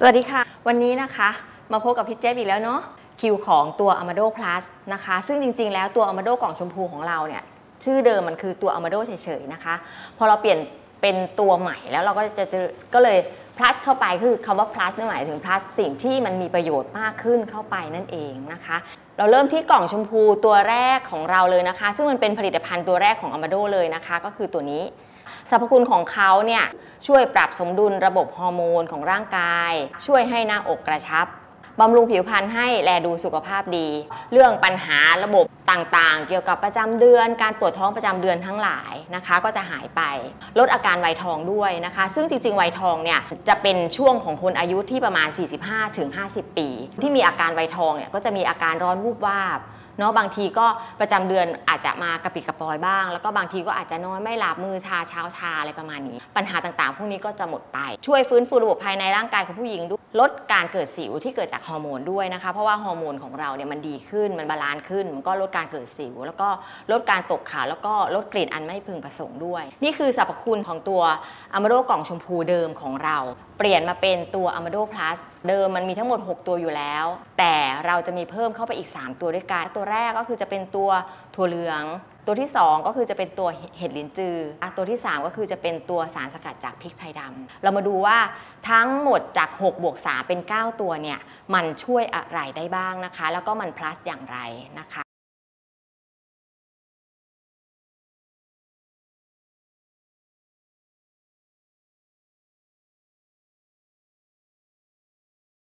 สวัสดีค่ะ วันนี้นะคะมาพบกับพี่เจฟอีกแล้วเนาะคิวของตัว Amado Plus นะคะ ซึ่งจริงๆ แล้วตัว Amado กล่องชมพูของเราเนี่ย ชื่อเดิมมันคือตัว Amado เฉยๆนะคะ พอเราเปลี่ยนเป็นตัวใหม่แล้วเราก็จะเจอก็เลย plus เข้าไปคือคำว่า plus นั่นหมายถึง plus สิ่งที่มันมีประโยชน์มากขึ้นเข้าไปนั่นเองนะคะ เราเริ่มที่กล่องชมพูตัวแรกของเราเลยนะคะ ซึ่งมันเป็นผลิตภัณฑ์ตัวแรกของ Amado เลยนะคะ ก็คือตัวนี้สรรพคุณของเขาเนี่ยช่วยปรับสมดุลระบบฮอร์โมนของร่างกาย ช่วยให้หน้าอกกระชับบำรุงผิวพรรณให้แลดูสุขภาพดี เรื่องปัญหาระบบต่างๆ เกี่ยวกับประจำเดือน การปวดท้องประจำเดือนทั้งหลายนะคะ ก็จะหายไป ลดอาการไวยทองด้วยนะคะ ซึ่งจริงๆไวยทองเนี่ยจะเป็นช่วงของคนอายุที่ประมาณ 45-50 ปี ที่มีอาการไวยทองเนี่ยก็จะมีอาการร้อนวูบวาบ เนาะบางทีก็ประจำเดือนอาจจะมากะปริดกะปรอยบ้าง แล้วก็บางทีก็อาจจะนอนไม่หลับมือชาเท้าชาอะไรประมาณนี้ ปัญหาต่างๆ พวกนี้ก็จะหมดไป ช่วยฟื้นฟูระบบภายในร่างกายของผู้หญิงด้วยลดการเกิดสิวที่เกิดจากฮอร์โมนด้วยนะคะเพราะว่าฮอร์โมนของเราเนี่ยมันดีขึ้นมัน balance ขึ้น มันก็ลดการเกิดสิว แล้วก็ลดการตกขาวแล้วก็ลดกลิ่นอันไม่พึงประสงค์ด้วย นี่คือสรรพคุณของตัว Amado กล่องชมพูเดิมของเรา เปลี่ยนมาเป็นตัว Amado Plus เดิมมันมีทั้งหมด 6 ตัวอยู่แล้ว แต่เราจะมีเพิ่มเข้าไปอีก 3 ตัวด้วยกัน ตัวแรกก็คือจะเป็นตัวถั่วเหลือง ตัวที่ 2 ก็คือจะเป็นตัวเห็ดลิ้นจืออะตัวที่ 3 ก็คือจะเป็นตัวสารสกัดจากพริกไทยดำเรามาดูว่าทั้งหมดจาก6บวก3เป็น 9 ตัวเนี่ยมันช่วยอะไรได้บ้างนะคะ แล้วก็มันพลัสอย่างไรนะคะ